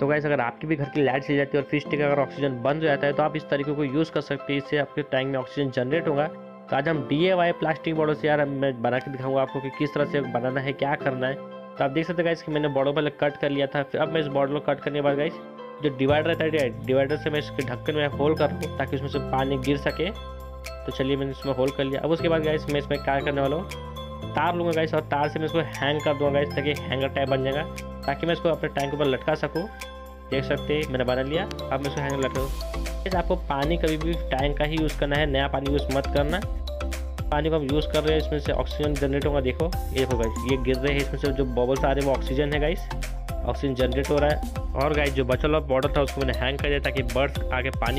तो गाइस अगर आपकी भी घर की लाइट चली जाती है और फ़िश टिक अगर ऑक्सीजन बंद हो जाता है तो आप इस तरीके को यूज़ कर सकते हैं। इससे आपके टैंक में ऑक्सीजन जनरेट होगा। तो आज हम डी प्लास्टिक बॉर्डर से यार मैं बना के दिखाऊँगा आपको कि किस तरह से बनाना है, क्या करना है। तो आप देख सकते गाइस कि मैंने बॉर्डर पहले कट कर लिया था। फिर अब मैं इस बॉर्डर को कट करने के बाद गाइस जो डिवाइडर रहता है डिवाइडर से मैं इसके ढक्कन में होल कर दूँ ताकि उसमें से पानी गिर सके। तो चलिए मैंने इसमें होल कर लिया। अब उसके बाद गाइस मैं इसमें क्या करने वाला हूँ? तार लूँगा गाइस और तार से मैं इसको हैंग कर दूँगा गाइस ताकि हैंगर टाइप बन जाएगा। ताकि मैं इसको अपने टैंक ऊपर लटका सकूँ। देख सकते हैं, मैंने बना लिया। अब मैं इसको हैंगर लटका आपको पानी कभी भी टैंक का ही यूज़ करना है, नया पानी यूज़ मत करना। पानी को हम यूज़ कर रहे हैं, इसमें से ऑक्सीजन जनरेट होगा, देखो। ये देखो गाइस ये गिर रहे हैं, इसमें से जो बबल्स आ रहे हैं, वो ऑक्सीजन है गाइस ऑक्सीजन जनरेट हो रहा है। और गाइस जो बचल हुआ बॉर्डर था, उसको मैंने हैंग कर दिया ताकि बर्ड्स आगे पानी